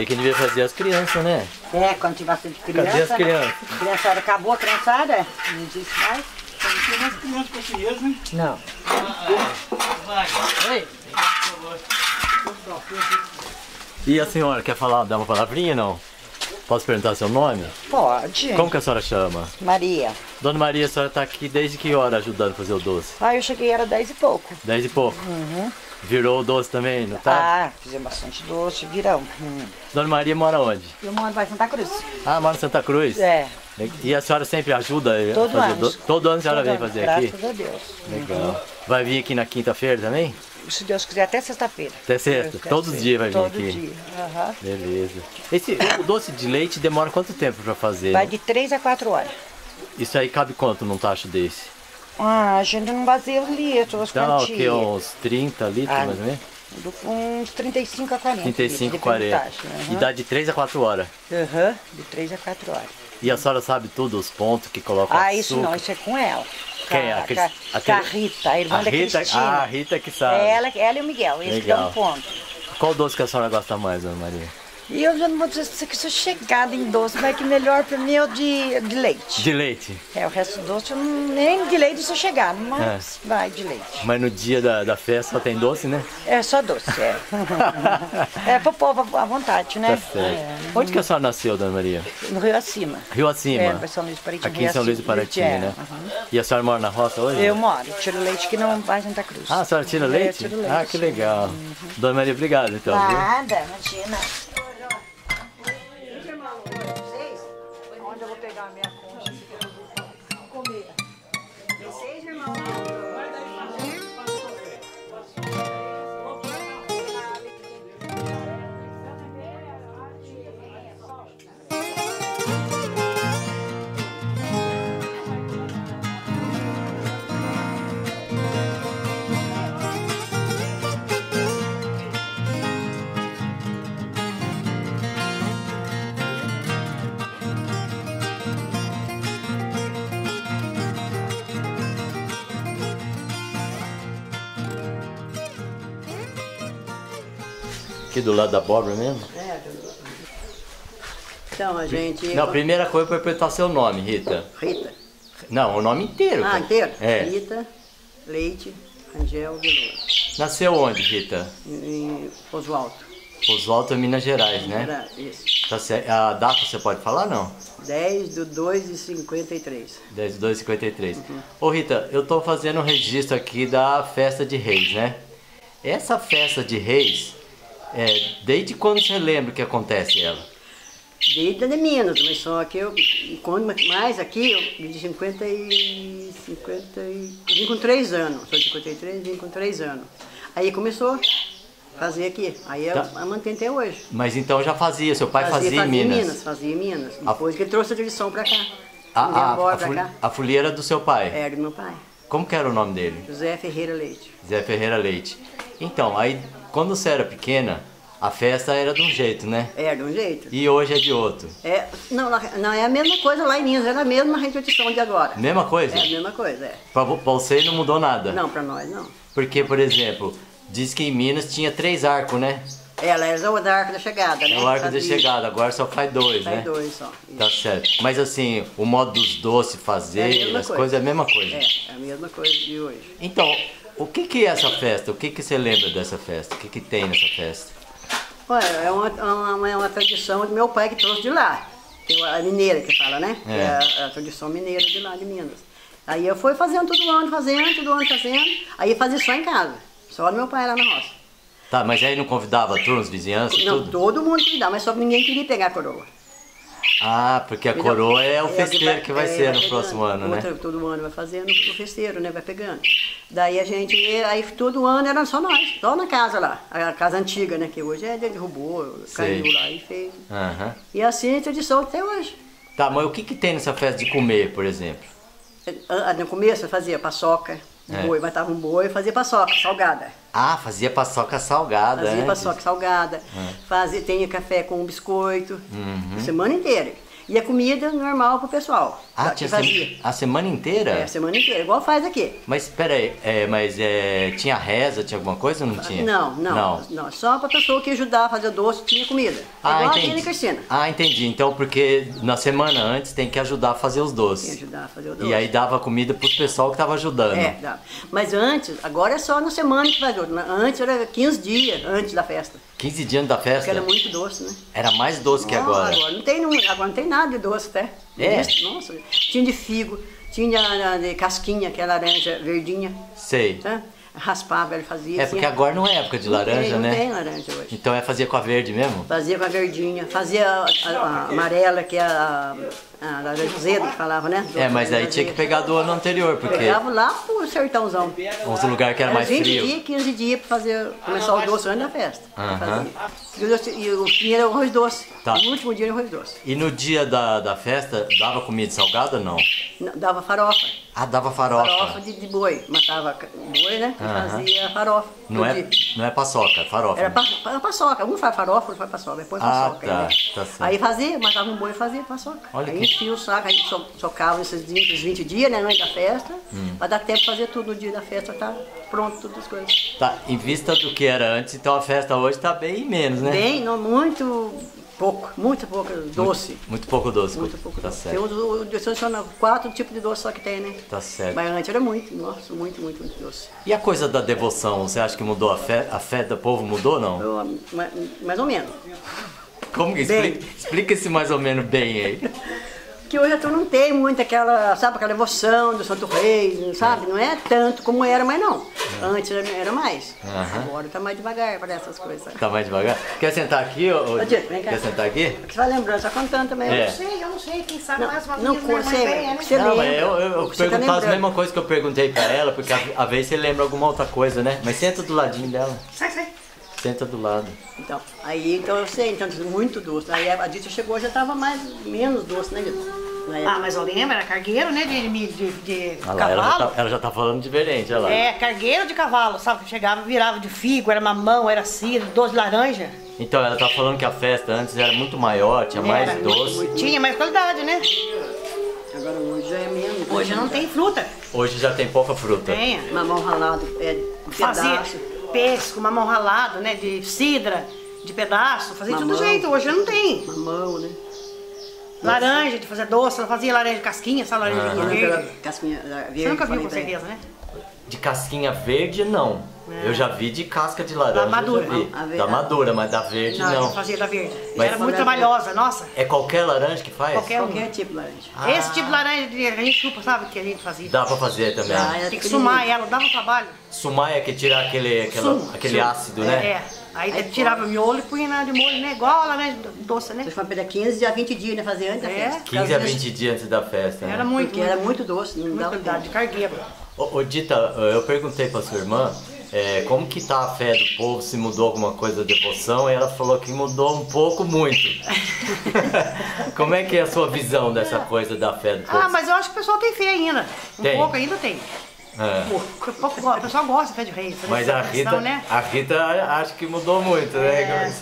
Aí que devia fazer as crianças, né? É, quando tinha bastante criança. Cadê as crianças? A criançada acabou a criançada, não existe mais. Não tem mais criança com esse mesmo, hein? Não. Oi. E a senhora quer falar, dar uma palavrinha não? Posso perguntar seu nome? Pode. Como que a senhora chama? Maria. Dona Maria, a senhora está aqui desde que hora ajudando a fazer o doce? Ah, eu cheguei, era 10 e pouco. Dez e pouco. Virou o doce também, não tá? Ah, fizemos bastante doce, virão. Hum. Dona Maria mora onde? Eu moro em Santa Cruz. Ah, mora em Santa Cruz? É, E a senhora sempre ajuda a todo fazer ano. doce? Todo ano a senhora Todo vem fazer graças aqui? a Deus. Legal. Vai vir aqui na quinta-feira também? Se Deus quiser, até sexta-feira. Até sexta? Todos os dias vai vir Todo aqui? dia. aham. Beleza. Esse, o doce de leite demora quanto tempo pra fazer? Vai de 3 a 4 horas. Isso aí cabe quanto num tacho desse? Ah, a gente não baseia os litros, as Dá o quantias. que? Uns 30 litros Ah, mais ou menos? Uns 35 a 40. 35, litros, 40. depende do tacho, E dá de 3 a 4 horas. Aham, Aham, de 3 a 4 horas. E a senhora sabe tudo, os pontos que coloca Ah, açúcar? isso não, isso é com ela. Quem? a, A a- a a Rita, a irmã A da Rita, Cristina. ah, a Rita que sabe. Ela, ela e o Miguel, eles que Legal. dão ponto. Qual doce que a senhora gosta mais, Dona Maria? E eu já não vou dizer pra você que sou chegada em doce, mas que melhor pra mim é o de, de leite. De leite. É, o resto do doce eu não, nem de leite eu sou chegada, mas vai de leite. Mas no dia da, da festa só tem doce, né? É só doce, é. é pro povo à vontade, né? Tá certo. Onde que a senhora nasceu, Dona Maria? É, no Rio Acima. Rio Acima. É, São Luís do Aqui em São Luís do. Paraitinho, É, né? aham. E a senhora mora na roça hoje? Eu moro, tiro leite que não vai Santa Cruz. Ah, a senhora tira É, leite? tiro leite. Ah, que legal. Dona Maria, obrigado então. viu? Nada, imagina. Aqui do lado da abóbora mesmo? Então, a gente. Não, a primeira coisa foi perguntar seu nome, Rita. Rita. Não, o nome inteiro. Ah, inteiro? É. Rita, Leite, Angel Veloso. Nasceu onde, Rita? Em Oswaldo. Oswaldo, Minas Gerais, né? Era isso. Tá. A data você pode falar, não? 10 de 2 de 53. 10 de 2 53. Ô Rita, eu tô fazendo um registro aqui da festa de reis, né? Essa festa de reis, é, desde quando você lembra que acontece ela? Desde de Minas, mas só que eu, quando mais aqui, eu de 50 e. 50 e. Vim com 3 anos. Sou de 53, vim com 3 anos. Aí começou a fazer aqui. Aí eu, Tá. eu mantenho até hoje. Mas então já fazia, seu pai fazia, em Minas. Fazia em Minas. Depois que ele trouxe a tradição pra cá. A, Minha a, a, fol- cá. a folia era do seu pai. Era do meu pai. Como que era o nome dele? José Ferreira Leite. Zé Ferreira Leite. Então, aí quando você era pequena, a festa era de um jeito, né? Era de um jeito. E hoje é de outro. É, não, não, é a mesma coisa lá em Minas, era a mesma tradição de agora. Mesma coisa? É a mesma coisa, é. Pra, pra você não mudou nada? Não, pra nós não. Porque, por exemplo, diz que em Minas tinha três arcos, né? Ela era o da Arca da Chegada, né? É o arco Fazia- chegada, agora só faz dois, Faz né? dois só. Tá certo. Mas assim, o modo dos doces É fazer, mesma as coisa. coisas é a mesma coisa. É, é a mesma coisa de hoje. Então, o que que é essa festa? O que que você lembra dessa festa? O que que tem nessa festa? Olha, é uma, uma, é uma tradição do meu pai que trouxe de lá. Tem a mineira que fala, né? É. É a, a tradição mineira de lá, de Minas. Aí eu fui fazendo todo ano, fazendo, todo ano fazendo. Aí fazia só em casa. Só do meu pai lá na roça. Tá, mas aí não convidava a turma, os vizinhanças, Não, tudo? todo mundo dar, mas só ninguém queria pegar a coroa. Ah, porque a coroa é o É, festeiro que vai é, ser no pegando. próximo ano, né? Outra, Todo ano vai fazendo o festeiro, né? Vai pegando. Daí a gente, aí todo ano era só nós, só na casa lá. A casa antiga, né? Que hoje é derrubou, Sei. caiu lá e fez. Aham. E assim é tradição até hoje. Tá, mas o que que tem nessa festa de comer, por exemplo? Ah, No começo eu fazia paçoca, É. boi, matava um boi e fazia paçoca, salgada. Ah, fazia paçoca salgada, Fazia antes. paçoca salgada, fazia, tinha café com biscoito, Uhum. semana inteira. E a comida normal pro pessoal. Ah, que tinha se- a semana inteira? É, a semana inteira, igual faz aqui. Mas peraí, é, mas é, tinha reza, tinha alguma coisa ou não tinha? Não, não, não, Só pra pessoa que ajudar a fazer doce, tinha comida. Ah, igual entendi. na Cristina. Ah, entendi. Então, porque na semana antes tem que ajudar a fazer os doces. ajudar a fazer o doce. E aí dava comida pro pessoal que tava ajudando. É, dá. Mas antes, agora é só na semana que faz doce. Antes era 15 dias antes da festa. 15 dias da festa? Porque era muito doce, né? Era mais doce que Não, agora. Agora não tem, não, agora não tem nada de doce até. É? Isso, Nossa, tinha de figo, tinha ah, de casquinha, que é laranja verdinha, Sei. tá? Raspava, ele fazia. É porque tinha- agora não é época de Não laranja, tem, não né? tem laranja hoje. Então é fazer com a verde mesmo? Fazia com a verdinha, fazia a, a- a amarela, que é a, a laranja azeda, que falava, né? É, mas aí tinha que pegar do ano anterior, porque Pegava lá pro sertãozão. uns lugares que era mais 20 frio. dias, 15 dias pra fazer, começar o doce antes da festa. Fazia. E o E o primeiro era o arroz doce. Tá. No último dia era o arroz doce. E no dia da, da festa, dava comida salgada ou não? Não, Dava farofa. Ah, dava farofa. Farofa de, de boi. Matava boi, né? E fazia farofa. Não é, dia. não é paçoca, é farofa. Era pa, pa, paçoca. Um faz farofa, outro faz paçoca. Depois Ah, paçoca. tá, né? tá certo. Aí fazia, matava um boi e fazia paçoca. Olha aí que- enchia o saco, aí so, socava esses 20, os 20 dias, né? Antes da festa. Hum. Pra dar tempo de fazer tudo no dia da festa, tá pronto, todas as coisas. Tá, em vista do que era antes, então a festa hoje tá bem menos, né? Bem, não, muito pouco, muito pouco doce. Muito pouco doce. Muito pouco Tá doce. certo. Os, os, são quatro tipos de doce só que tem, né? Tá certo. Mas antes era muito, nossa, muito, muito, muito doce. E a coisa da devoção, você acha que mudou a fé? A fé do povo mudou ou não? Eu, mais, mais ou menos. Como que explica, explica esse mais ou menos bem aí? Que hoje tu não tem muito aquela, sabe, aquela devoção do Santo Reis, sabe? Não é tanto como era, mas não. Antes era, era mais. Agora tá mais devagar para essas coisas. sabe? Tá mais devagar? Quer sentar aqui? Ô, ô, Ô, Dito, vem cá. Quer sentar aqui? Você vai lembrando, só contando também. É. Eu sei, eu não sei, quem sabe Não, mais uma não, mais você- velha, né? você- Não, mas lembra? eu, eu, eu tá pergunto as mesmas coisas que eu perguntei pra ela, porque a- às vezes você lembra alguma outra coisa, né? Mas senta do ladinho dela. Sai, sai. Senta do lado. Então, aí então eu sei, então muito doce. Aí a Dita chegou, já tava mais, menos doce, né, Dita? Ah, mas eu lembro, era cargueiro, né, de, de, de, Olha lá, ela já, cavalo. tá, ela já tá falando diferente, olha lá. É, cargueiro de cavalo, sabe? Que chegava, virava de figo, era mamão, era cidra, doce de laranja. Então, ela tá falando que a festa antes era muito maior, tinha mais Era doce. Tinha mais qualidade, né? Agora hoje já é menos. Hoje não tem fruta. Hoje já tem pouca fruta. Tem. Mamão ralado, é um Fazia pedaço. Pesco, mamão ralado, né? De cidra, de pedaço. Fazia de todo Mamão. jeito. Hoje não tem. Mamão, né? Laranja, de fazer doce. Ela fazia laranja de casquinha, sabe? Laranjinha Aquela verde. casquinha verde. Você nunca viu, com certeza, né? De casquinha verde, não. É. Eu já vi de casca de laranja. Da madura. Da madura, mas da verde Não, não. fazia da verde. Mas- Era muito trabalhosa, nossa. É qualquer laranja que faz? Qualquer um. Qualquer tipo de laranja. Ah. Esse tipo de laranja de- a gente chupa, sabe? Que a gente fazia. Dá pra fazer também. Ah, é Tem que sumar ela, dava um trabalho. Sumar é que tirar aquele, aquela- Sumo, aquele sumo. ácido, né? É. Aí, tirava o miolo e punha na de molho, né? Igual a laranja doce, né? Vocês foram pegar 15 a 20 dias, né? Fazer antes da É. festa. 15 a 20 dias antes da festa. né? Era muito, Porque muito, era muito doce, não muita dava de. Ô, ô, Dita, eu perguntei pra sua irmã é, como que tá a fé do povo, se mudou alguma coisa da devoção, e ela falou que mudou um pouco muito. como é que é a sua visão dessa coisa da fé do povo? Ah, mas eu acho que o pessoal tem fé ainda. Um Tem. pouco ainda tem. É. Um pouco, o pessoal gosta de fé de reis. Mas a Rita, Questão, né? a Rita acho que mudou muito, né?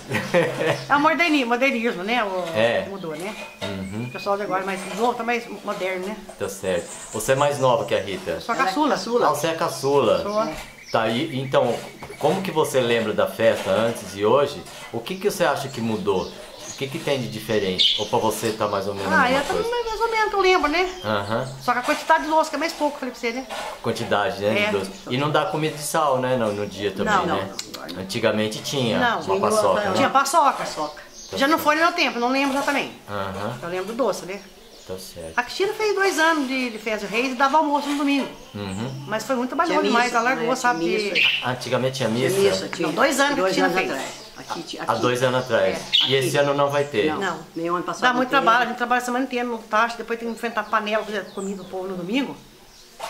É o moderni- modernismo, né? O, É. mudou, né? O pessoal de agora é mais novo, tá mais moderno, né? tá certo. Você é mais nova que a Rita. Só Ela é caçula. Ah, você é caçula. Sou. Tá, e, então, como que você lembra da festa antes e hoje? O que que você acha que mudou? O que que tem de diferente? Ou pra você tá mais ou menos Ah, eu mesma também coisa? mais ou menos eu lembro, né? Aham, Só que a quantidade de louça que é mais pouco, falei pra você, né? quantidade, né? de É. doce. E não dá comida de sal, né? No, no dia também, Não, né? não, Antigamente tinha Não. uma paçoca, né? Tinha paçoca. Paçoca. Já não foi no meu tempo, não lembro já também. Aham, Eu lembro do doce, né? Tá certo. A Cristina fez dois anos de, de festa de reis e dava almoço no domingo. Uhum. Mas foi muito trabalhoso demais, missa, ela largou, né? sabe? Missa. Antigamente tinha Tinha missa? missa, tinha. Não, dois anos que anos feito. atrás. Aqui, ti- Há aqui. dois anos atrás. É, E esse aqui. ano não vai ter? Não, Não. nem o ano passado. Dá muito trabalho, a gente trabalha a semana inteira no tacho, depois tem que enfrentar panela, comida do povo no domingo.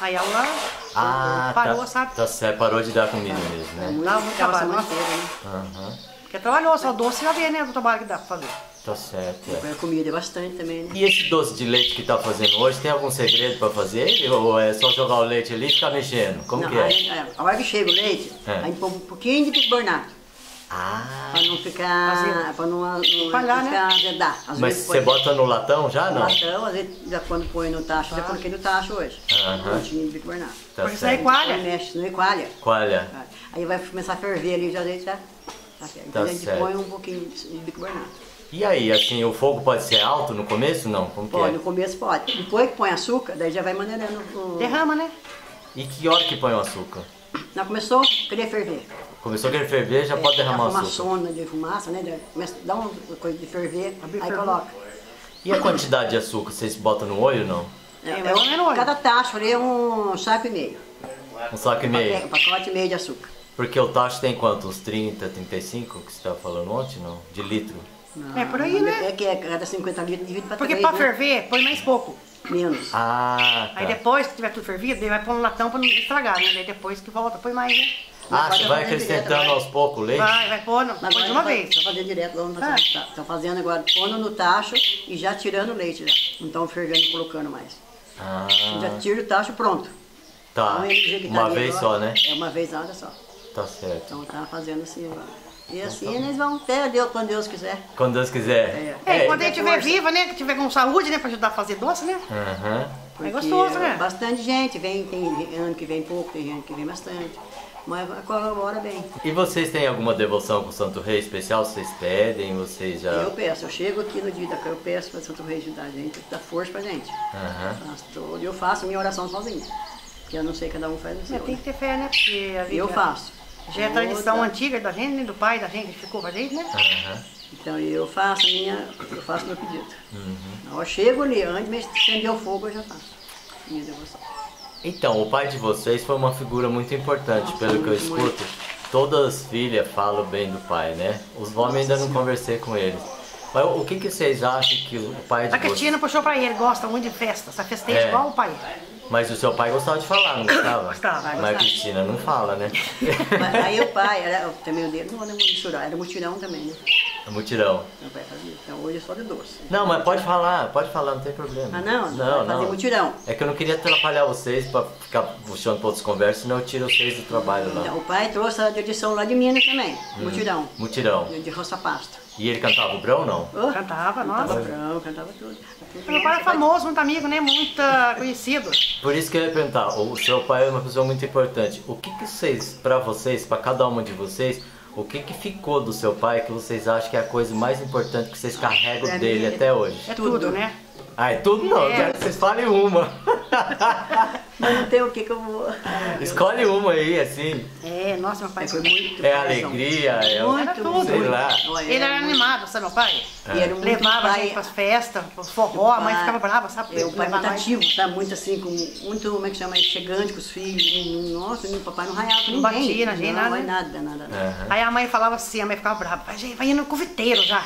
Aí ela Ah, parou, tá, sabe? tá certo, parou de dar comida mesmo, né? Dá muito a trabalho, inteira, né? Porque é trabalhoso, só doce já vê, né? O trabalho que dá pra fazer. Tá certo. é. Comida é bastante também, né? E esse doce de leite que tá fazendo hoje, tem algum segredo pra fazer ele? Ou é só jogar o leite ali e ficar mexendo? Como Não, que é? aí, é, a hora que chega o leite, É. aí põe um pouquinho de bicarbonato. Ah, Pra não ficar. Vazio. Pra não, não Espalhar, né? ficar azedar. Às mas você bota no latão já, no não? latão, às vezes já quando põe no tacho, já coloquei no tacho hoje. Aham. Um tinha de bicarbonato. Tá Porque isso aí certo. coalha. Aí mexe, senão coalha. Coalha. Aí vai começar a ferver ali, já já. Tá certo. Então Tá a gente certo. põe um pouquinho de bicarbonato. E aí, assim, o fogo pode ser alto no começo? Não, como que Pode, é? no começo pode. Depois que põe açúcar, daí já vai maneirando. o- Derrama, né? E que hora que põe o açúcar? Já começou a querer ferver. Começou a querer ferver, já pode É, derramar o a açúcar. fumaçona de fumaça, né? Começa a dar uma coisa de ferver, aí ferver. coloca. E a quantidade de açúcar, vocês botam no olho ou não? É, ou menos olha. Cada tacho ali é um saco e meio. Um saco e É, meio. um pacote e meio de açúcar. Porque o tacho tem quanto? Uns 30, 35, que você estava falando ontem, não? De litro. É por aí, né? É que é cada 50 litros divide para Porque três, pra né? ferver, põe mais pouco. Menos. Ah, Aí tá. depois que tiver tudo fervido, daí vai pôr no latão pra não estragar, né? Daí depois que volta, põe mais, né? Ah, você tá vai acrescentando aos poucos o leite? Vai, vai pôr, põe de uma vez. Estou fazendo direto lá no Ah. Estou fazendo agora, pondo no tacho e já tirando o leite já. Não estão fervendo e colocando mais. Ah, Já tira o tacho pronto. tá. Então, ele Uma vez agora. só, né? É uma vez nada só. Tá certo. Então tá fazendo assim agora. E assim eles vão até Deus, quando Deus quiser. Quando Deus quiser. É, e quando ele estiver viva, né? Que tiver com saúde, né? Pra ajudar a fazer doce, né? Aham. É gostoso, né? Bastante gente vem, tem ano que vem pouco, tem gente que vem bastante. Mas colabora bem. E vocês têm alguma devoção com o Santo Rei especial? Vocês pedem? Vocês já. Eu peço, eu chego aqui no dia da eu peço para Santo Rei ajudar a gente, dar força pra gente. Todo- Eu faço minha oração sozinha. Porque eu não sei, cada um faz o Mas seu. tem né? que ter fé, né? Porque a vida Eu faço. Já é tradição antiga da gente, né? Do pai da gente que ficou com a gente, né? Aham. Então eu faço a minha, eu faço meu pedido. Uhum. Eu chego ali, antes de acender o fogo eu já faço. Minha devoção. Então, o pai de vocês foi uma figura muito importante, Nossa, pelo que eu muito, escuto. Todas as filhas falam bem do pai, né? Os homens ainda não conversei com eles. Mas o que, que vocês acham que o pai de A Cristina vocês... puxou pra ele, gosta muito de festa, essa festeja É. igual o pai. Mas o seu pai gostava de falar, não gostava? Gostava, Mas a gostava. Cristina não fala, né? Mas aí o pai, era, também o dele, não vou misturar, era mutirão também, né? Mutirão. Meu pai fazia. Então hoje é só de doce. Não, mas pode falar, pode falar, não tem problema. Ah não? Não, Fazer não. mutirão. É que eu não queria atrapalhar vocês pra ficar puxando pra outras conversas, senão eu tiro vocês do trabalho lá. Então, o pai trouxe a tradição lá de Minas também, Hum. mutirão. Mutirão. De, roça pasto. E ele cantava o brão, não? Oh, Cantava, cantava nossa. brão, cantava tudo. Meu pai é famoso, muito amigo, né? Muito ah, conhecido. Por isso que eu ia perguntar, o seu pai é uma pessoa muito importante. O que que vocês, pra vocês, pra cada uma de vocês, o que que ficou do seu pai que vocês acham que é a coisa mais importante que vocês carregam Pra dele mim, até hoje? É tudo, Tudo. né? Ah, é tudo não, eu É. quero que vocês falem uma. Mas não tem o que que eu vou... Escolhe uma aí, assim. É, nossa, meu pai Foi muito É coração. alegria, é o- Era Muito, tudo. sei lá. Olha, Ele era animado, sabe, meu pai? E era muito Levava a pai- gente pras festas, pros forró, a mãe ficava brava, sabe? É, o pai muito ativo, tá? Muito assim, com, muito, como é que chama, chegante com os filhos. Nossa, meu papai não raiava Não batia na gente, não, nada. Não, nada, nada. nada. Aham. Aí a mãe falava assim, a mãe ficava brava, vai, indo no conviteiro já.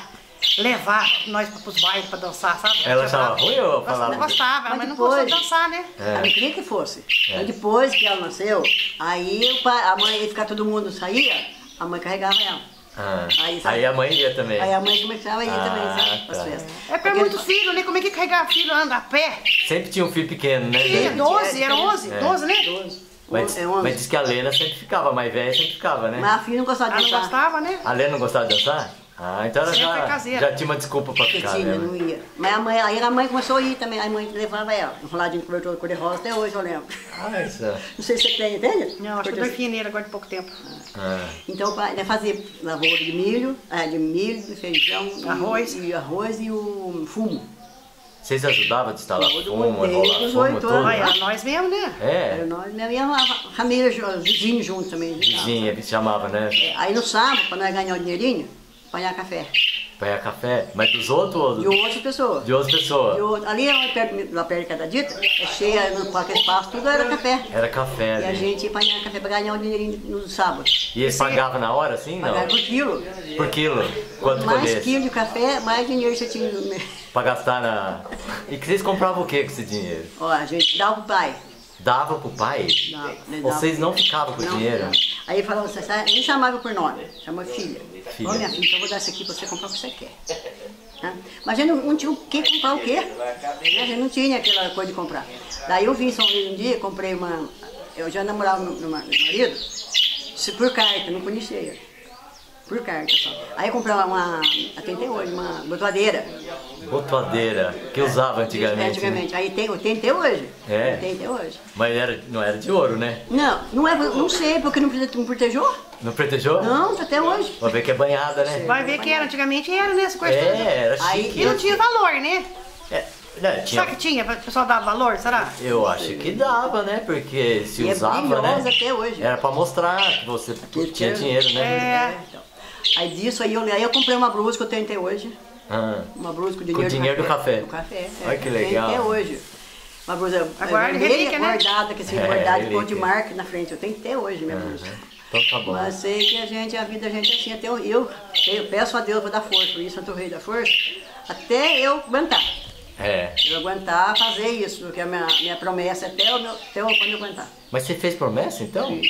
Levar nós pros bailes pra dançar, sabe? Ela achava ruim ou falava? Gostava, Mas mas não gostou de dançar, né? É. Ela não queria que fosse. Mas depois que ela nasceu, aí o pai, a mãe ia ficar todo mundo saía, a mãe carregava ela. Ah, Aí? Aí a mãe ia também. Aí a mãe começava a ir Ah, também, sabe? As tá. festas. É porque é muito filho, né? Como é que carregar filho anda a pé? Sempre tinha um filho pequeno, né? Tinha gente? 12, era 11, É. 12, né? 12. Mas, é 11. mas diz que a Lena sempre ficava, a mais velha sempre ficava, né? Mas a filha não gostava Ela de não dançar. gostava, né? A Lena não gostava de dançar? Ah, então ela já, já tinha uma desculpa pra ficar, tinha, né? não ia. Mas a mãe, aí a mãe começou a ir também, aí a mãe levava ela. Enroladinho de cobertor cor de rosa até hoje, eu lembro. Ah, isso. é- Não sei se você tem, entende? Não, acho que eu de- fineira agora de pouco tempo. Ah, Então o pai né, fazia lavoura de milho, é, de milho, de feijão, e- Arroz. e, arroz e o fumo. Vocês ajudavam a Todo fumo, enrolar fumo, oito tudo? anos. Olha, nós mesmo, né? Era É, nós, né, e a família, ju- os vizinhos juntos também. vizinha, que se chamava, né? É, Aí no sábado, para nós ganhar o dinheirinho, apanhar café. Pegar café. Mas dos outros ou De outras pessoas. de outras pessoas? De outro- ali lá perto, lá perto de cada dita, é cheia, no parque espaço, tudo era café. Era café E a ali. gente ia apanhar café para ganhar o dinheirinho no sábado. E eles pagavam na hora, assim? Não? Pagar por quilo. Por quilo? Quanto mais colhesse? quilo de café, mais dinheiro você tinha. Pra gastar na... E que vocês compravam o que com esse dinheiro? Ó, a gente dava pro pai. Dava pro pai? Dava, né. Vocês não ficavam com o dinheiro? Aí falava assim, sabe, ele chamava por nome, chamava filha. Filha. Ó minha filha, então eu vou dar isso aqui pra você comprar o que você quer. Hã? Mas a gente não, não tinha o que comprar o quê? Né? A gente não tinha aquela coisa de comprar. Daí eu vim em São Luís um dia, comprei uma. Eu já namorava ma- no marido, por carta, não conhecia ele. Por carta só. Aí eu comprei uma, uma até tem hoje, uma botoadeira. Botoadeira, que usava antigamente. É, né? antigamente. Aí tem, tem até hoje. É? Tem até hoje. Mas era, não era de ouro, né? Não, não é, não sei, porque não, não protejou? Não protegeu? Não, tá até hoje. Vai ver que é banhada, né? Vai ver que era, antigamente era, né? Essa. É, era Aí- chique. E não tinha valor, né? É, né, tinha- Será que tinha? O pessoal dava valor, será? Eu acho que dava, né? Porque se E é usava, brilhosa né? até hoje. Era pra mostrar que você tinha tem- dinheiro, né? É. Então, Aí disso, aí eu, aí eu comprei uma blusa que eu tenho até hoje. Ah, Uma blusa com dinheiro, Com dinheiro do café. Do café, é. Olha que Eu tenho legal. Até hoje. Uma blusa Agora, vermelha, relíquia, né? bordada, que assim, É, bordada de cor de marca na frente. Eu tenho até hoje minha blusa. então tá bom. Mas sei que a gente, a vida da gente é assim, até eu, eu, eu peço a Deus para dar força, por isso Santo Rei da Força, até eu aguentar. É. Eu aguentar fazer isso, porque a minha, minha promessa é até, o meu, até eu, quando eu aguentar. Mas você fez promessa então?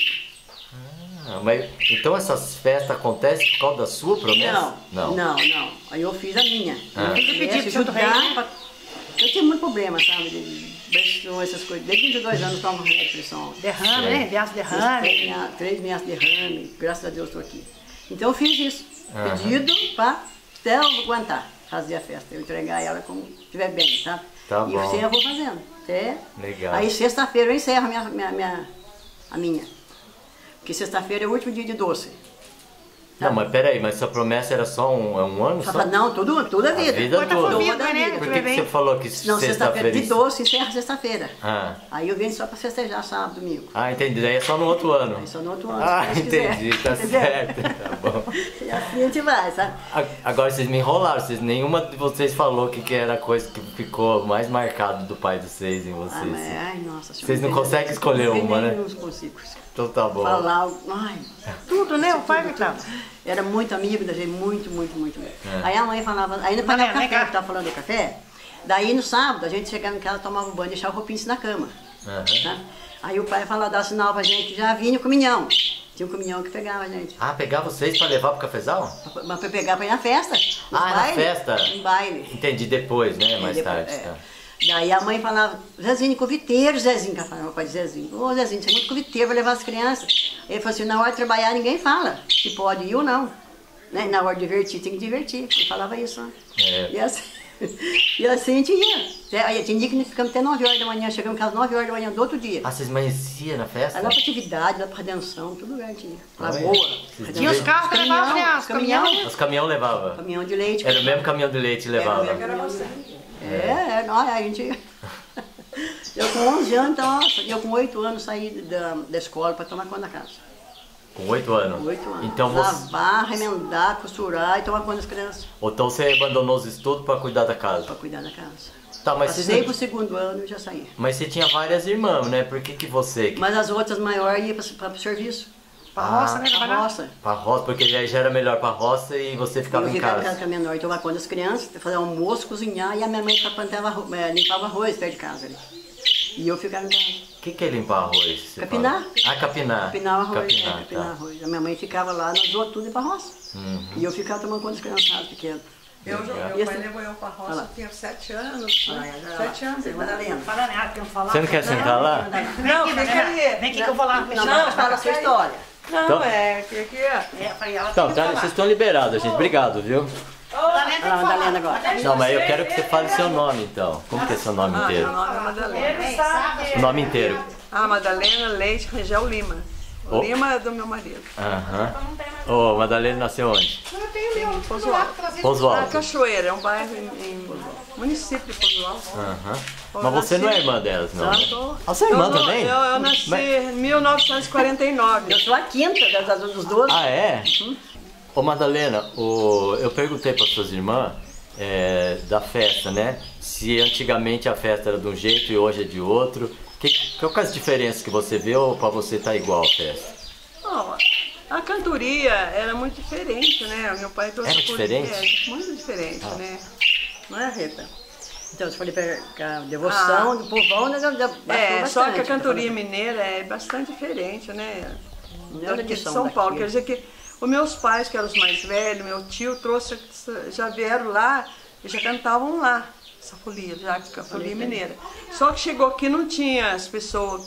Ah, mas então essas festas acontecem por causa da sua promessa? Não, não, não, Aí eu fiz a minha. Ah. Eu Rei, ajudar né? pra- Eu tinha muito problema, sabe, de pressão, essas coisas. Desde 22 anos eu tomo remédio de pressão. Derrame, né? Viaço Três derrame. Três meses de derrame, graças a Deus estou aqui. Então eu fiz isso, Aham. pedido para até eu aguentar fazer a festa, eu entregar ela como estiver bem, sabe? Tá e bom. assim eu vou fazendo. Até... Legal. Aí sexta-feira eu encerro minha, minha, minha- a minha. Porque sexta-feira é o último dia de doce. Não, mas peraí, mas sua promessa era só um, é um ano Só só? pra- não, tudo, toda a vida. vida Bota toda. Toda a né? vida. Por que, que você falou que Não, sexta-feira sexta-feira... de doce encerra sexta-feira. Ah. Aí eu venho só pra festejar sábado, domingo. ah, entendi. Daí é só no outro ano. Aí só no outro ano. Ah, Deus quiser. entendi. Tá Entendeu? certo. Tá bom. E assim a gente vai, sabe? A- Agora vocês me enrolaram, vocês, nenhuma de vocês falou que, que era a coisa que ficou mais marcado do pai de vocês em Ah, vocês. mas, ai, nossa. Vocês não eu conseguem escolher eu uma, né? Não consigo Então tá bom. falar. Ai, Tudo, né? O pai que tava. era muito amigo da gente, muito, muito, muito. mesmo. É. Aí a mãe falava, no Mané, café, que tava falando do café, daí no sábado a gente chegava em casa, tomava um banho, deixava o roupinho na cama. Né? Aí o pai falava, dá sinal pra gente, já vinha o comunhão. Tinha um comunhão que pegava a gente. Ah, pegar vocês pra levar pro cafezal? Mas pra pegar pra ir na festa. Ah, na baile, festa. No baile. Entendi, depois, né? Mais Depois, tarde. é. tá. Daí a mãe falava, Zezinho, conviteiro, Zezinho, que ela falava, meu pai Zezinho. Ô Zezinho, você é muito conviteiro, vai levar as crianças. Ele falou assim, na hora de trabalhar ninguém fala se pode ir ou não. Né? Na hora de divertir, tem que divertir. Ele falava isso. né? É. E assim, e assim a gente ia. Aí tinha dia que nós ficamos até 9 horas da manhã, chegamos em casa 9 horas da manhã do outro dia. Ah, vocês amanheciam na festa? Aí lá pra atividade, lá pra redenção, todo lugar tinha. Lagoa. vocês Tinha os Os carros que levavam as crianças, caminhão. Os caminhão levava. caminhão de leite. Era o mesmo caminhão de leite que levava. É, é, nós, a gente. Eu com 11 anos, então, eu com 8 anos saí da, da escola para tomar conta da casa. Com oito anos. Com 8 anos. Então você, Lavar, remendar, costurar e tomar conta das crianças então você abandonou os estudos pra cuidar da casa. para cuidar da casa. Tá, mas você, Passei pro segundo ano e já saí. mas você tinha várias irmãs, né? Por que, que você. Mas as outras maiores iam para o serviço. Pra roça, né? Pra roça. Pra roça, porque aí já era melhor pra roça e você ficava eu em ficava em casa casa. com a menor, tomar conta das crianças, fazer almoço, cozinhar e a minha mãe plantava, arro- eh, limpava arroz perto de casa ali. E eu ficava em casa. O que, que é limpar arroz? Capinar. fala? Ah, capinar. Capinar o arroz, Capinar, é, capinar tá. arroz. A minha mãe ficava lá, nós dois tudo e pra roça. Uhum. E eu ficava tomando conta das criançadas pequenas. Eu, meu pai levou eu pra Olha lá. roça, eu tinha sete anos. Sete anos. Você Madalena. Fala nada, tem que falar. Você não quer sentar lá? Não, Vem vem aqui. Vem aqui que eu vou lá. Não, fala a sua história. Não, Então- é aqui é. É, falei, ela Então, tá, vocês estão liberados, gente. Obrigado, viu? Que Ah. Madalena agora. Não, mas eu quero que você fale seu nome, então. Como que é seu nome Ah, meu inteiro? nome é Madalena. O nome inteiro. Ah, Madalena Leite Rangel Lima. O Oh. Lima é do meu marido. Aham. Ô, Madalena nasceu onde? Em Pozo Alto. Ah, Pozualto. Cachoeira, é um bairro em, em município de Pozo Alto. Aham. Eu Mas você não é nasci- irmã delas, não, Não, né? tô- Ah, você é irmã eu, não- também? Eu, eu nasci Mas- em 1949. Eu sou a quinta das, dos doze. Ah, é? Ô, Madalena, o... eu perguntei para suas irmãs é, da festa, né? Se antigamente a festa era de um jeito e hoje é de outro. Que, qual que é as diferenças que você vê ou para você tá igual a festa? Não, a cantoria era muito diferente, né? Meu pai trouxe Era diferente? É, muito diferente, Ah. né? Não é, Rita? Então, de pe- com a devoção do povão, né, É, baixou só que a bastante. cantoria mineira é bastante diferente, né? Nada Daqui de São daqui. Paulo. Quer dizer que os meus pais, que eram os mais velhos, meu tio trouxe, já vieram lá e já cantavam lá. Essa folia, já que a folia mineira. Só que chegou aqui não tinha as pessoas,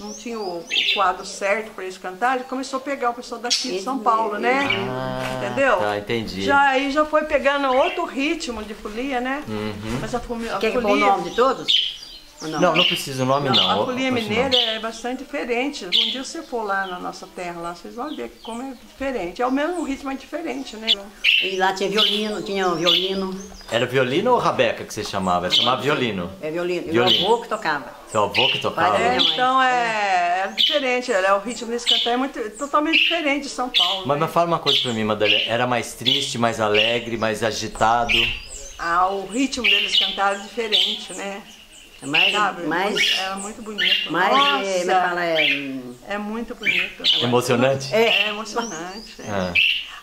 não tinha o, quadro certo para eles cantarem, ele começou a pegar o pessoal daqui de São Paulo, né? Entendeu? tá, entendi. Já aí já foi pegando outro ritmo de folia, né? Uhum. Mas a, fumi- a Quer que o folia. nome de todos? Não? Não, não precisa o nome não. a Ó, folia continua. mineira é bastante diferente. Um dia você for lá na nossa terra, lá, vocês vão ver como é diferente. É o mesmo ritmo, é diferente, né? E lá tinha violino, tinha um violino. Era violino ou rabeca que você chamava? Era chamava violino. É violino. E meu Violino. avô que tocava. Seu avô que tocava? É, então é, é diferente, é, o ritmo desse cantar é muito, totalmente diferente de São Paulo. Mas, né? mas fala uma coisa pra mim, Madalena. Era mais triste, mais alegre, mais agitado? Ah, o ritmo deles cantar é diferente, né? É mais, Sabe? mais, Muito- Era muito bonito. mais, Nossa, é, como é que fala, é, é muito bonito. Emocionante? É, emocionante. é. Ah.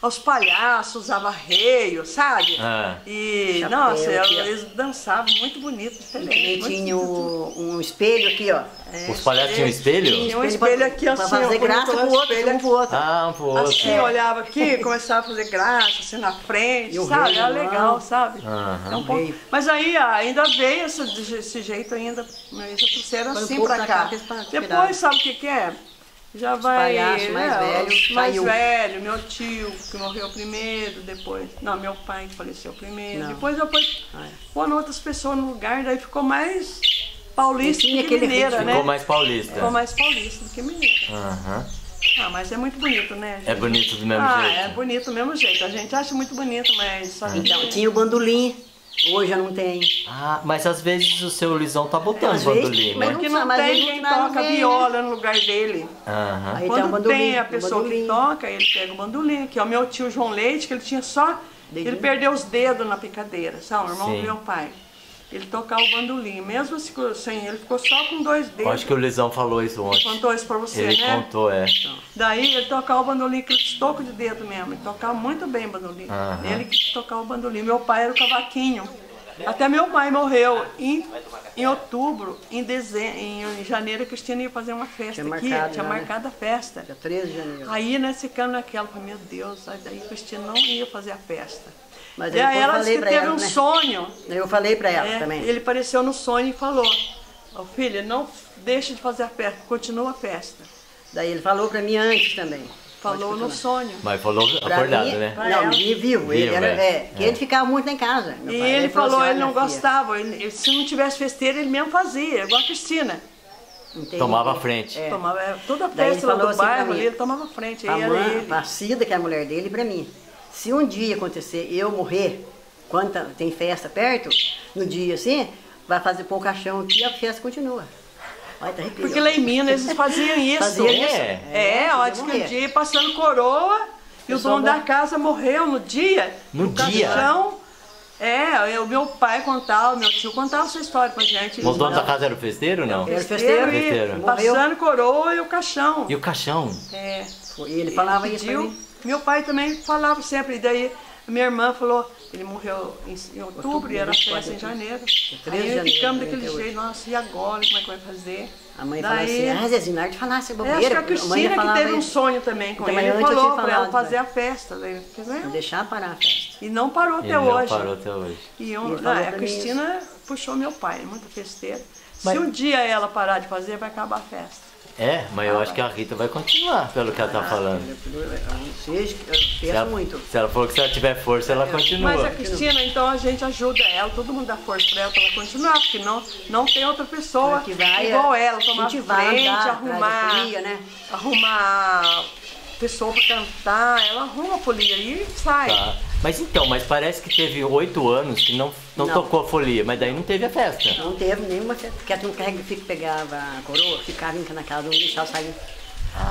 Os palhaços usavam reio, sabe? Ah. E, Chapéu, nossa, eles dançavam muito bonito, diferente. tinha um espelho aqui, ó. É, Os palhaços tinham espelho? Tinha um espelho aqui assim, Pra fazer graça pro outro, espelho um pro outro. Ah, um pro outro. Assim, olhava aqui, começava a fazer graça, assim, na frente, E sabe? rei Era na mão. legal, sabe? Aham. É um pouco-. Mas aí ah, ainda veio esse, desse jeito ainda, mas eles trouxeram um assim pouco pra cá. cá. Depois, sabe o que que é? Já vai... palhaços mais né, velhos, os mais saiu. velho, meu tio, que morreu primeiro, depois... Não, meu pai que faleceu primeiro. Não. Depois Ah, é. pondo outras pessoas no lugar, daí ficou mais paulista do que aquele mineira, ritmo. né? Ficou mais paulista. Ficou mais paulista do que mineira. Aham. Ah, mas é muito bonito, né? gente? É bonito do mesmo ah, jeito. é bonito do mesmo jeito. A gente acha muito bonito, mas só que... Então, tinha o bandolim. Hoje já não tem. Ah, mas às vezes o seu Lisão tá botando Às vezes, bandolim, mas né? Porque não não mas tem ele quem toca né? viola no lugar dele. Aham. Aí tem Quando um bandolim. tem a pessoa que bandolim. toca, ele pega o bandolim. Que é o meu tio João Leite, que ele tinha só... Ele Dedinho. perdeu os dedos na picadeira, sabe? O irmão Sim. do meu pai. Ele tocava o bandolim. Mesmo assim, sem ele ficou só com dois Eu dedos. acho que o Lisão falou isso ontem. Contou isso pra você, Ele né? contou, é. Daí ele tocava o bandolim com estoco de dedo mesmo. Ele tocava muito bem o bandolim. Ele que tocava o bandolim. Meu pai era o cavaquinho. Até meu pai morreu em, em outubro, em, dezembro, em janeiro, a Cristina ia fazer uma festa Tinha aqui. marcado tinha né? marcado a festa. Dia 13 de janeiro. Aí, né, ficando naquela, falei, meu Deus, aí daí a Cristina não ia fazer a festa. Mas e aí ela disse que teve ela, um né? sonho. Eu falei pra ela É, também. Ele apareceu no sonho e falou, "Ô, filha, não deixe de fazer a festa, continua a festa. Daí ele falou pra mim antes também. Falou no sonho. Mas falou acordado, mim, né? Pra Não, ela. vi vivo. Ele Vivo, era, é. é, que ele ficava muito lá em casa. E pai. ele falou, assim, ele não "Olha, filha, gostava. Ele, ele- se não tivesse festeira, ele mesmo fazia, igual a Cristina. tem Tomava ninguém." frente. É. Tomava, é, toda a ele festa lá do assim bairro ele tomava frente. Pra, Aí era mãe, ele. pra Cida, que é a mulher dele, pra mim. Se um dia acontecer eu morrer, quando tá- tem festa perto, no dia assim, vai fazer pôr o caixão aqui e a festa continua. Olha, tá. Porque lá em Minas eles faziam isso. Fazia isso. É. É, É, ó, podia diz que um dia passando coroa e o dono da casa morreu no dia. No dia? Caixão. É, o meu pai contava, meu tio contava essa história pra gente. O dono da casa era o festeiro ou não? Era festeiro. e Festeiro. Passando coroa e o caixão. E o caixão? É. E ele falava isso pra mim. Meu pai também falava sempre. E daí minha irmã falou, ele morreu em, em outubro, e era Outubro, festa em janeiro. 13 de Aí janeiro, ficamos daquele 98. jeito, nossa, e agora? Como é que vai fazer? A mãe Daí- falava assim, ah, Zezinho, hora de falar essa É, bobeira. acho que a mãe Cristina que teve um isso. sonho também com Então, ele. Ele falou pra ela fazer né? a festa. Daí? Não deixar parar a festa. E não parou Ele até não hoje. parou até hoje. E eu, não, falou a Cristina puxou meu pai, muito festeira. Mas- Se um dia ela parar de fazer, vai acabar a festa. É, mas eu acho que a Rita vai continuar, pelo que ela tá falando. Vocês, eu Se penso ela, muito. se ela falou que se ela tiver força, ela continua. Mas a Cristina, então a gente ajuda ela, todo mundo dá força pra ela pra ela continuar, porque não, não tem outra pessoa Que vai, igual é, ela, tomar incentivar, frente, andar arrumar, folia, né? arrumar pessoa pra cantar, ela arruma a folia e sai. Tá. Mas então, mas parece que teve oito anos que não, não, Não. tocou a folia, mas daí não teve a festa. Não teve nenhuma festa. Porque não carrega, fica, pegava a coroa, ficava em na casa, não deixava sair.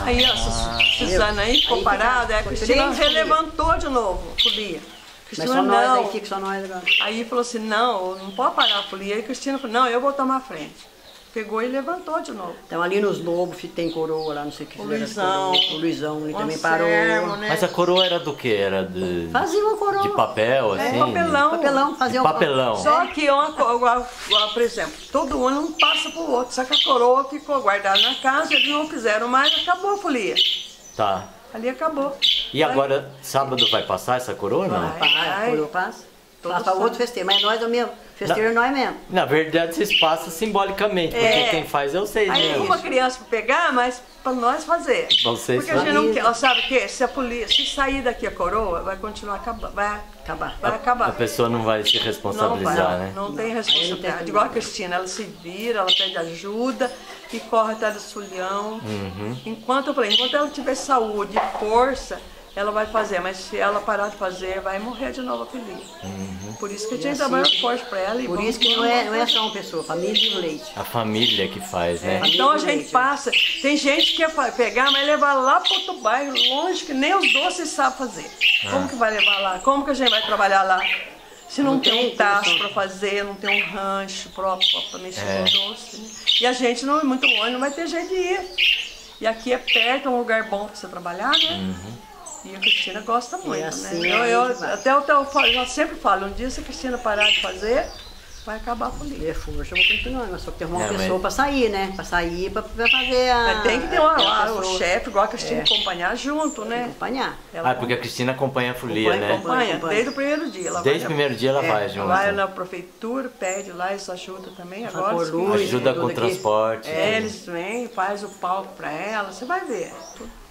Aí essa Suzana aí ficou Aí parada, a Cristina folias. relevantou de novo a folia. Mas Cristina só nós, não. aí fica só nós agora. Aí falou assim, não, não pode parar a folia. Aí a Cristina falou, não, eu vou tomar a frente. Pegou e levantou de novo. Então ali nos lobos tem coroa lá, não sei o que. O Luizão. O Luizão ele O também Anselmo, parou. né? Mas a coroa era do que? Era de, Fazia uma coroa. de papel, É assim? papelão. Papelão, fazia um Papelão. Só que, uma, por exemplo, todo ano um passa pro outro. Só que a coroa ficou guardada na casa, eles não fizeram mais, acabou a folia. Tá. Ali acabou. E agora, sábado vai passar essa coroa ou não? Vai. Para, a coroa passa. Faz para outro festeiro, mas nós é o mesmo. Festeiro nós mesmo. Na verdade, vocês passam simbolicamente, porque É. quem faz é vocês Aí mesmo. uma criança para pegar, mas para nós fazer. Vocês Porque a gente não quer, sabe o quê? Se a polícia, se sair daqui a coroa, vai continuar acabando, vai Acabar. vai A acabar. pessoa não vai se Não vai, responsabilizar, né? não tem não responsabilidade. tem Igual a Cristina, ela se vira, ela pede ajuda e corre atrás do sulhão. Uhum. Enquanto eu falei, enquanto ela tiver saúde e força, ela vai fazer, mas se ela parar de fazer, vai morrer de novo a filha. Uhum. Por isso que eu tinha que assim, trabalhar forte para ela. E Por isso que não é, não é só uma pessoa, família do leite. A família que faz, né? Então a gente leite. passa. Tem gente que quer pegar, mas levar lá para outro bairro, longe, que nem os doces sabe fazer. Como que vai levar lá? Como que a gente vai trabalhar lá? Se não, Não tem tem um tacho para fazer, não tem um rancho próprio para mexer É. no doce. né? E a gente não é muito longe, não vai ter jeito de ir. E aqui é perto, é um lugar bom para você trabalhar, né? E a Cristina gosta muito, assim né? é Eu, eu- até eu, eu, sempre falo, um dia se a Cristina parar de fazer, vai acabar a polícia. E é força, eu vou continuar, mas só que tem uma É, mas- pessoa para sair, né? Para sair, para fazer a. Mas tem que ter uma, a lá, o chefe, igual a Cristina, É. acompanhar junto, né? acompanhar. Ela Ah, porque a Cristina acompanha a folia, Acompanha, né? acompanha, acompanha. desde o primeiro dia. Ela Desde o primeiro dia ela É, vai junto. vai na prefeitura, pede lá, eles ajudam também. Agora por os luz, Ajuda tudo com o transporte. é, tudo. eles vêm, faz o palco pra ela, você vai ver.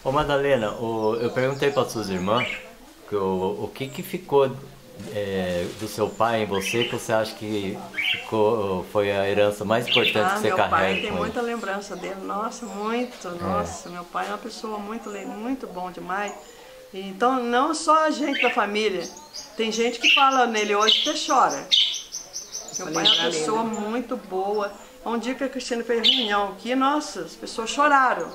Ô Madalena, o- eu perguntei para suas irmãs que o, o que que ficou é, do seu pai em você que você acha que ficou, foi a herança mais importante Ah, que você meu carrega pai tem muita lembrança dele, nossa, muito, nossa, meu pai é uma pessoa muito, muito bom demais. Então, não só a gente da família, tem gente que fala nele hoje que chora. Meu pai é uma pessoa né? muito boa. Um dia que a Cristina fez reunião aqui, nossa, as pessoas choraram.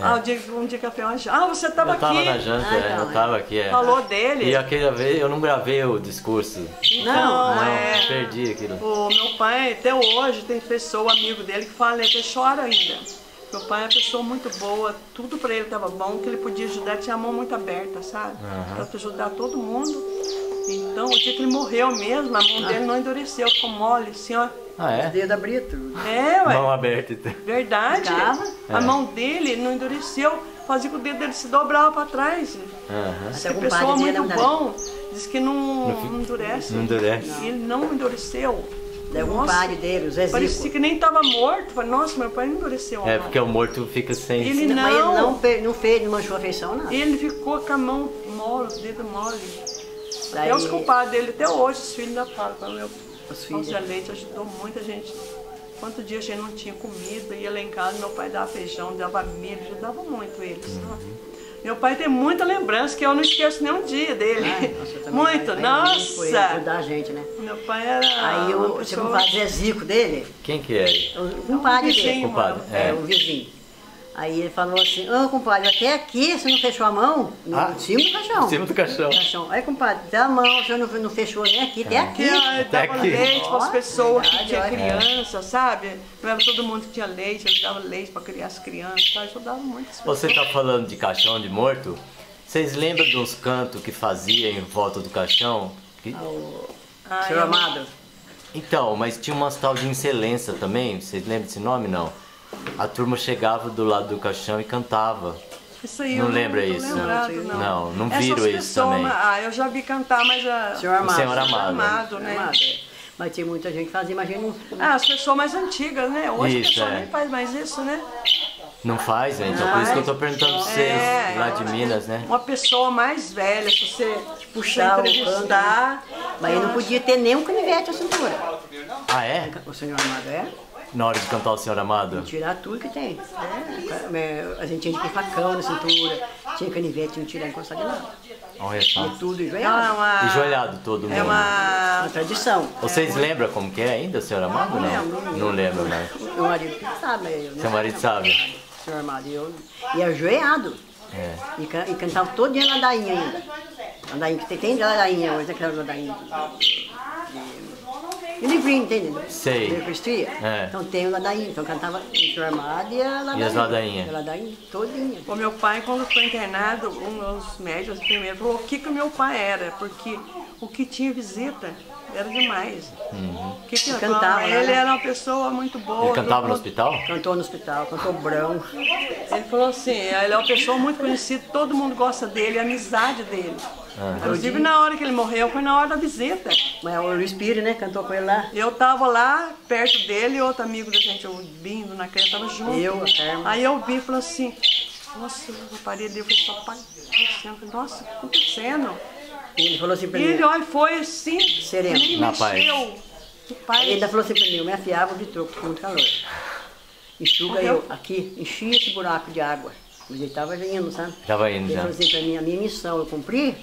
Ah, um dia, um dia que ela fez uma janta, ah, você estava É. Eu tava aqui. na janta, Ah, é, então, eu é. tava aqui. É. Falou dele. E aquela vez eu não gravei o discurso. Não, Não, é. perdi aquilo. O meu pai, até hoje, tem pessoa, amigo dele, que fala, ele chora ainda. Meu pai é uma pessoa muito boa, tudo pra ele estava bom, que ele podia ajudar, tinha a mão muito aberta, sabe? Pra ajudar todo mundo. Então, o dia que ele morreu mesmo, a mão dele não endureceu, ficou mole, assim, ó. Ah, Os é? dedos abriam tudo. É, ué. Mão aberta. então. Verdade. Ficava. A É. mão dele não endureceu, fazia que o dedo dele se dobrava pra trás. Aham. Essa pessoa muito não bom, diz que não, não endurece. Não endurece. Ele não endureceu. O Nossa, compadre dele, o Parecia Zezico. que nem estava morto. Falei, nossa, meu pai não endureceu É porque o morto fica sem. Ele Mas ele não. não, fe- não fez, não manchou a feição, nada. Ele ficou com a mão mole, os dedos mole. Daí- Até os compadres dele, até hoje, os filhos falam. falam, Meu Os filhos. Zé Leite ajudou muita gente. Quanto dia a gente não tinha comida, ia lá em casa, meu pai dava feijão, dava milho, ajudava muito eles. Uhum. Meu pai tem muita lembrança que eu não esqueço nem um dia dele. Ai, nossa, eu também muito, por ele, nossa! Ajudar a gente, né? Meu pai era. Aí o esse pessoa- compadre Zezico dele, Quem que é? o compadre dele. vizinho, Compadre, mano. é. É, o vizinho. Aí ele falou assim, ô compadre, até aqui você não fechou a mão? No Ah, em cima do caixão. Em cima do caixão. caixão. Aí, compadre, até a mão, o senhor não, não fechou nem aqui, até aqui. Que ah, Até dava aqui. leite para as pessoas que tinham criança, sabe? Não era todo mundo que tinha leite, ele dava leite para criar as crianças, tá? ajudava muito. Você tá falando de caixão de morto? Vocês lembram dos cantos que fazia em volta do caixão? Que- Ah, Senhor eu- amado, Então, mas tinha umas tal de excelência também, vocês lembram desse nome não? A turma chegava do lado do caixão e cantava. Isso aí Não lembra tô isso? lembrado, Não, não. não, não Essas viram isso pessoas, também. Ah, eu já vi cantar, mas a... senhor amado. Senhor amado. amado, né? Amado, é. Mas tinha muita gente que fazia, mas a gente não... Ah, as pessoas mais antigas, né? Hoje Isso, a pessoa é. nem faz mais isso, né? Não faz, né? Então por isso que eu tô perguntando pra vocês, É. lá de Minas, né? Uma pessoa mais velha, se você puxar o entrevistar, Mas ele não podia ter nem um canivete à cintura. Ah, é? O senhor amado é? Na hora de cantar o Senhor Amado? Tirar tudo que tem. É, a gente tinha de ter facão na cintura, tinha canivete, não tirar encostar de nada. Olha só. Tudo é enjoelhado. uma... E joelhado todo mundo. É uma... Uma tradição. Vocês lembram como que é ainda, Senhor Amado? Não, não lembro mais. Meu marido que sabe, eu não Seu marido sabe? Senhor amado, e eu e ajoelhado. É. E, can- e cantava todo dia ladainha ainda. Ladainha, que tem, tem ladainha hoje, aquela ladainha. E livrinho, entende? Sei. Eucaristia. É. Então tem o ladainha. Então cantava o Senhor amado e a ladainha. E as ladainhas? A ladainha, todinha. O meu pai, quando foi internado, um dos médicos primeiro falou o que, que o meu pai era, porque o que tinha visita era demais. O que que ele Cantava, né? Ele era uma pessoa muito boa. Ele cantava no hospital? Cantou no hospital, cantou brão. Ele falou assim, ele é uma pessoa muito conhecida, todo mundo gosta dele, a amizade dele. Inclusive na hora que ele morreu, foi na hora da visita. Mas o Luiz Pires, né? Cantou com ele lá. Eu tava lá, perto dele, outro amigo da gente, o Bindo, naquele, tava junto. Eu, a Carmen. Aí eu vi e falei assim, nossa, eu parei dele, eu falei, nossa, o que tá acontecendo? E ele falou assim pra E mim. ele, olha, foi assim, Sereno. nem Na mexeu. O pai, Ele ainda falou assim pra mim, eu me afiava de troco com muito calor. Enxuga eu aqui, enchia esse buraco de água. Mas ele estava indo, sabe? Tava indo Ele já. falou assim pra mim, a minha missão eu cumpri,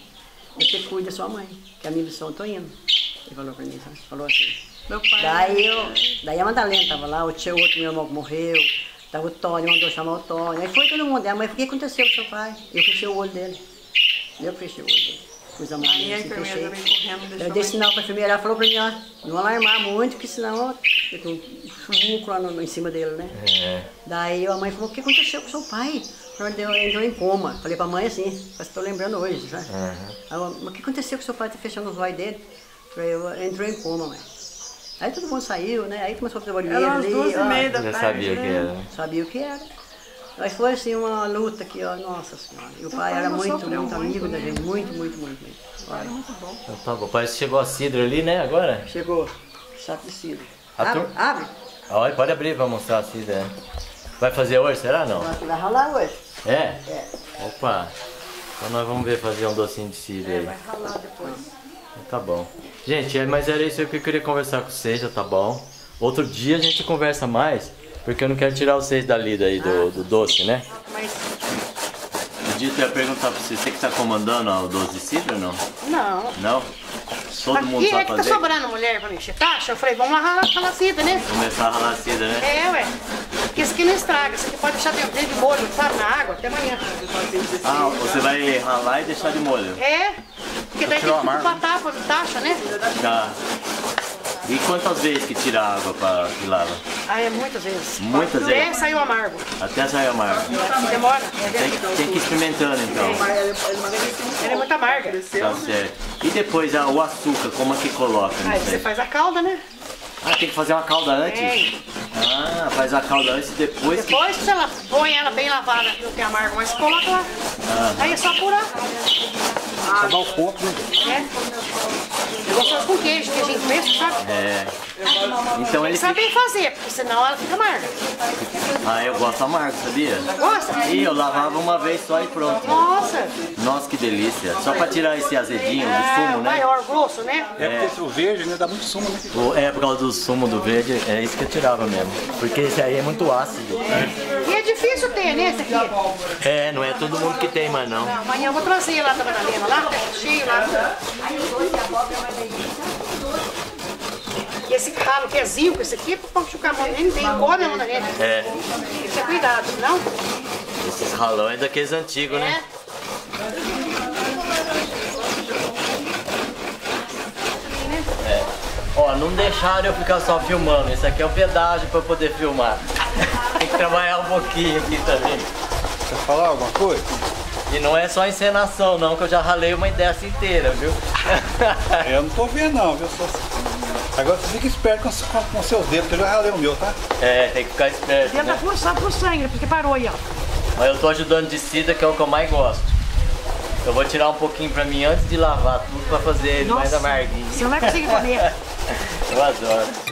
você cuida da sua mãe, que a minha missão eu tô indo. Ele falou pra mim, sabe? Falou assim. meu pai, Daí, eu, daí a Madalena tava lá, o tio outro meu irmão que morreu, tava o Tony, mandou chamar o Tony. Aí foi todo mundo. Aí a mãe, o que aconteceu com seu pai? Eu fechei o olho dele. Eu fechei o olho dele. Pus a mão Aí a assim, enfermeira correndo, Eu dei sinal pra enfermeira, ela falou pra mim, ó, não alarmar muito, que senão eu tenho um fulcro lá no, no- em cima dele, né? É. Daí a mãe falou, o que aconteceu com seu pai? Deu- entrou em coma. Falei pra mãe assim, mas tô lembrando hoje, sabe? Ela, mas o que aconteceu com seu pai? Tá fechando os olhos dele? Falei, eu, entrou em coma, mãe. Aí todo mundo saiu, né? Aí começou a fazer barulho Era umas ali, duas e meia da Já tarde. sabia né? que era. Sabia o que era. Mas foi assim uma luta aqui, ó, nossa senhora. E o pai era não muito, sofreu muito amigo da né? gente, muito, muito, muito, muito. Olha, Então tá bom. Parece que chegou a cidra ali, né? Agora? chegou, saco de cidra. A Abre, abre. Olha, pode abrir pra mostrar a cidra. Vai fazer hoje, será não? Vai vai ralar hoje. É? É. Opa. Então nós vamos ver fazer um docinho de cidra aí. Vai ralar depois. Tá bom. Gente, é, mas era isso que eu queria conversar com vocês, já tá bom. Outro dia a gente conversa mais, porque eu não quero tirar vocês da lida aí do, do doce, né? Mas, O Dito ia perguntar pra você, você que tá comandando ó, o doce de cidra ou não? Não. Não? Todo mundo Aqui é sabe que tá fazer? sobrando mulher pra mim. Você taxa? Eu falei, vamos lá ralar ralar cida, né? Começar a ralar cidra, né? É, ué. Porque isso aqui não estraga. Isso aqui pode deixar dentro de molho, sabe? Na água, até amanhã. Ah, você vai ralar e deixar de molho. É. Porque daí tem que botar pra taxa, né? Tá. E quantas vezes que tira a água pra que lava? Ah, é muitas vezes. Muitas Até vezes? saiu amargo. Até sair amargo. Demora. Tem, que- tem que ir experimentando então. Ela é muito amarga. Tá certo. E depois ah, o açúcar, como é que coloca? Aí você faz a calda, né? Ah, tem que fazer uma calda antes? É. Ah, faz a calda antes e depois que... Depois que você la- põe ela bem lavada, não tem amargo, mas coloca lá. Aí é só apurar. Só dá o ponto, né? É. Eu gosto com queijo, queijinho fresco, sabe? É. Então ele fica... Saber fazer, porque senão ela fica amarga. Ah, eu gosto amargo, sabia? Gosta? E eu lavava uma vez só e pronto. Nossa! Nossa, que delícia. Só pra tirar esse azedinho do É, sumo, né? maior, grosso, né? É porque esse- o verde né, dá muito sumo, né? O- É por causa do sumo do verde, é isso que eu tirava mesmo. Porque esse aí é muito ácido. É difícil ter, né, esse aqui? É, não é todo mundo que tem, mas não. Amanhã eu vou trazer lá da Madalena, lá, tá cheio lá. E esse ralo que é zinco, esse aqui, pra machucar a mão, nem tem cor, né, Madalena? É, Tem que ter cuidado, não? esses ralão é daqueles antigos, né? É. Ó, não deixaram eu ficar só filmando. Esse aqui é o pedágio pra eu poder filmar. Tem que trabalhar um pouquinho aqui também. Quer falar alguma coisa? E não é só encenação não, que eu já ralei uma dessa inteira, viu? É, Eu não tô vendo não, viu? Só... Agora você fica esperto com, com, com seus dedos, que eu já ralei o meu, tá? É, tem que ficar esperto, Dentro da né? só pro sangue, porque parou aí, ó. Mas eu tô ajudando de cida, que é o que eu mais gosto. Eu vou tirar um pouquinho pra mim antes de lavar tudo pra fazer ele mais amarguinho. Você não vai conseguir comer. Eu adoro.